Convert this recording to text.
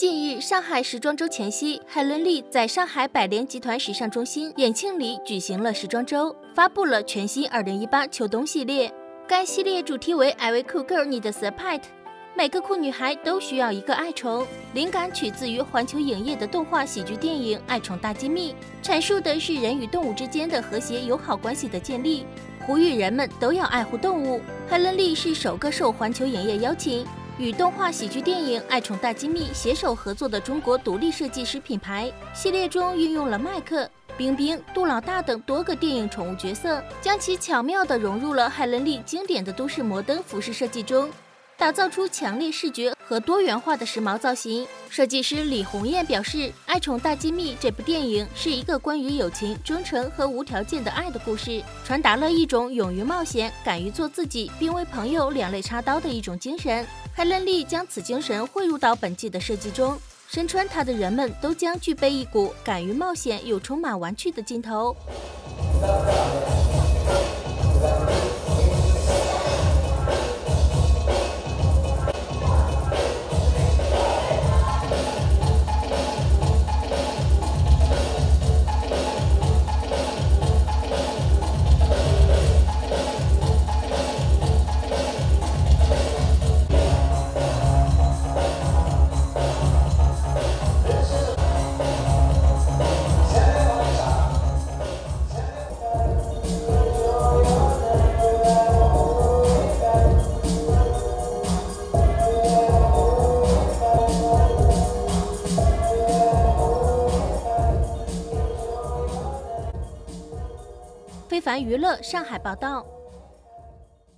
近日，上海时装周前夕，海伦丽在上海百联集团时尚中心延庆里举行了时装周，发布了全新2018秋冬系列。该系列主题为 “Every cool girl needs a pet”，每个酷女孩都需要一个爱宠。灵感取自于环球影业的动画喜剧电影《爱宠大机密》，阐述的是人与动物之间的和谐友好关系的建立，呼吁人们都要爱护动物。海伦丽是首个受环球影业邀请。与动画喜剧电影《爱宠大机密》携手合作的中国独立设计师品牌，系列中运用了麦克、冰冰、杜老大等多个电影宠物角色，将其巧妙地融入了海伦丽经典的都市摩登服饰设计中。打造出强烈视觉和多元化的时髦造型。设计师李红艳表示，《爱宠大机密》这部电影是一个关于友情、忠诚和无条件的爱的故事，传达了一种勇于冒险、敢于做自己，并为朋友两肋插刀的一种精神。海伦丽将此精神汇入到本季的设计中，身穿它的人们都将具备一股敢于冒险又充满玩趣的劲头。非凡娱乐上海报道。